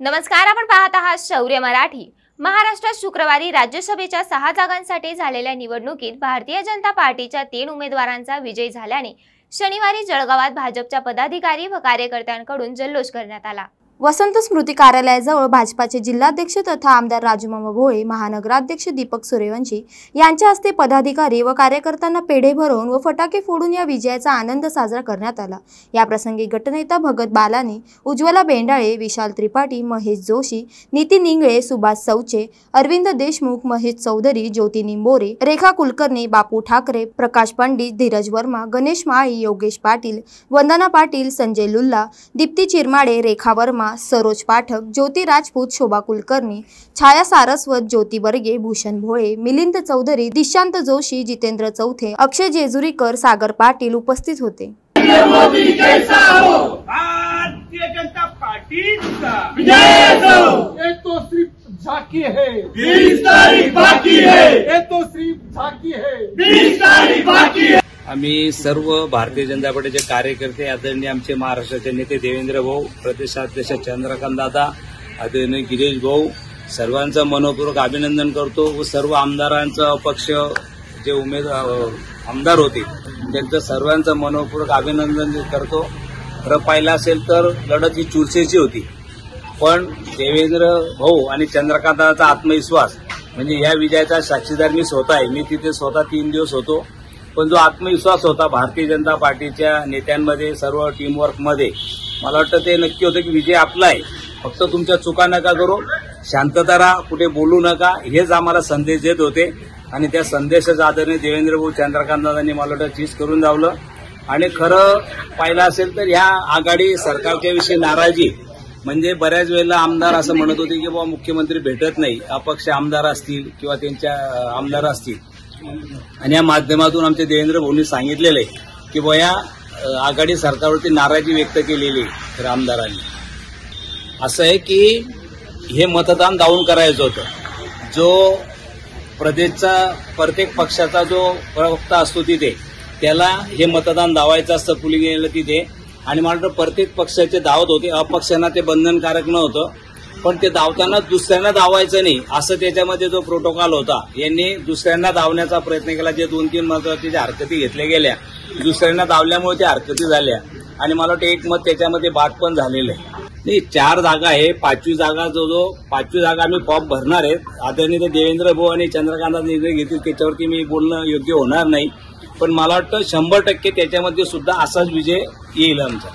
नमस्कार आपण पाहत आहात शौर्य मराठी. महाराष्ट्रात शुक्रवारी राज्यसभेच्या सहा जागांसाठी झालेल्या निवडणुकीत भारतीय जनता पार्टीच्या तीन उमेदवारांचा विजय झाल्याने शनिवारी जळगावात भाजपच्या पदाधिकारी व कार्यकर्त्यांकडून जल्लोष करण्यात आला. वसंत स्मृती कार्यालयाजवळ भाजपाचे जिल्हाध्यक्ष तथा आमदार राजूमामा भोळे महानगराध्यक्ष दीपक सूर्यवंशी यांच्या हस्ते पदाधिकारी व कार्यकर्त्यांना पेढे भरवून व फटाके फोडून या विजयाचा आनंद साजरा करण्यात आला. याप्रसंगी गटनेता भगत बालानी उज्ज्वला बेंडाळे विशाल त्रिपाठी महेश जोशी नितीन इंगळे सुभाष चौचे अरविंद देशमुख महेश चौधरी ज्योती निंबोरे रेखा कुलकर्णी बापू ठाकरे प्रकाश पंडित धीरज वर्मा गणेश माळी योगेश पाटील वंदना पाटील संजय लुल्ला दीप्ती चिरमाडे रेखा वर्मा सरोज पाठक ज्योती राजपूत शोभा कुलकर्णी छाया सारस्वत ज्योती बर्गे भूषण भोळे मिलिंद चौधरी दिशांत जोशी जितेंद्र चौथे अक्षय जेजुरीकर सागर पाटील उपस्थित होते. भारतीय जनता पार्टी का। विजय असो ये तो सिर्फ झांकी है। बीस तारीख बाकी है। ये तो सिर्फ झांकी है। बीस तारीख बाकी है। आम्ही सर्व भारतीय जनता पार्टीचे कार्यकर्ते आदरणीय आमचे महाराष्ट्राचे नेते देवेंद्र भाऊ प्रदेशाध्यक्ष चंद्रकांत दादा आदरणीय गिरीश भाऊ सर्वांचं मनपूर्वक अभिनंदन करतो व सर्व आमदारांचं अपक्ष जे उमेदवार आमदार होते त्यांचं सर्वांचं मनपूर्वक अभिनंदन करतो. खरं पाहिलं असेल तर लढत ही चुरशीची होती. पण देवेंद्र भाऊ आणि चंद्रकांताचा आत्मविश्वास म्हणजे या विजयाचा साक्षीदार मी स्वतः आहे. मी तिथे स्वतः तीन दिवस होतो. पण जो आत्मविश्वास होता भारतीय जनता पार्टीच्या नेत्यांमध्ये सर्व टीमवर्कमध्ये मला वाटतं ते नक्की होतं की विजय आपला आहे. फक्त तुमच्या चुका नका करू शांतता राहा कुठे बोलू नका हेच आम्हाला संदेश देत होते. आणि त्या संदेशाचं आदरणीय देवेंद्र भाऊ चंद्रकांतांनी मला वाटतं चीज करून जावलं आणि खरं पाहिलं असेल तर ह्या आघाडी सरकारच्या विषयी नाराजी म्हणजे बऱ्याच वेळेला आमदार असं म्हणत होते की बाबा मुख्यमंत्री भेटत नाही अपक्ष आमदार असतील किंवा त्यांच्या आमदार असतील. आणि या माध्यमातून आमचे देवेंद्र भाऊंनी सांगितलेलं आहे की बया आघाडी सरकारवरती नाराजी व्यक्त केलेली आहे तर आमदारांनी असं आहे की हे मतदान दावून करायचं होतं. जो प्रदेशचा प्रत्येक पक्षाचा जो प्रवक्ता असतो तिथे त्याला हे मतदान दावायचं असतं पुली गेलेलं तिथे. आणि मला वाटतं प्रत्येक पक्षाचे दावत होते अपक्षांना ते बंधनकारक नव्हतं. पण ते धावताना दुसऱ्यांना धावायचं नाही असं त्याच्यामध्ये जो प्रोटोकॉल होता यांनी दुसऱ्यांना धावण्याचा प्रयत्न केला. जे दोन तीन महत्त्वाच्या ज्या हरकती घेतल्या गेल्या दुसऱ्यांना धावल्यामुळे त्या हरकती झाल्या. आणि मला वाटतं एक मत त्याच्यामध्ये बाद पण झालेलं आहे. नाही चार जागा आहे पाचवी जागा जो जो पाचवी जागा आम्ही फॉर्म भरणार आहेत आदरणीय देवेंद्र भाऊ आणि चंद्रकांत निर्णय घेतील त्याच्यावरती मी बोलणं योग्य होणार नाही. पण मला वाटतं शंभर टक्के त्याच्यामध्ये सुद्धा असाच विजय येईल आमचा.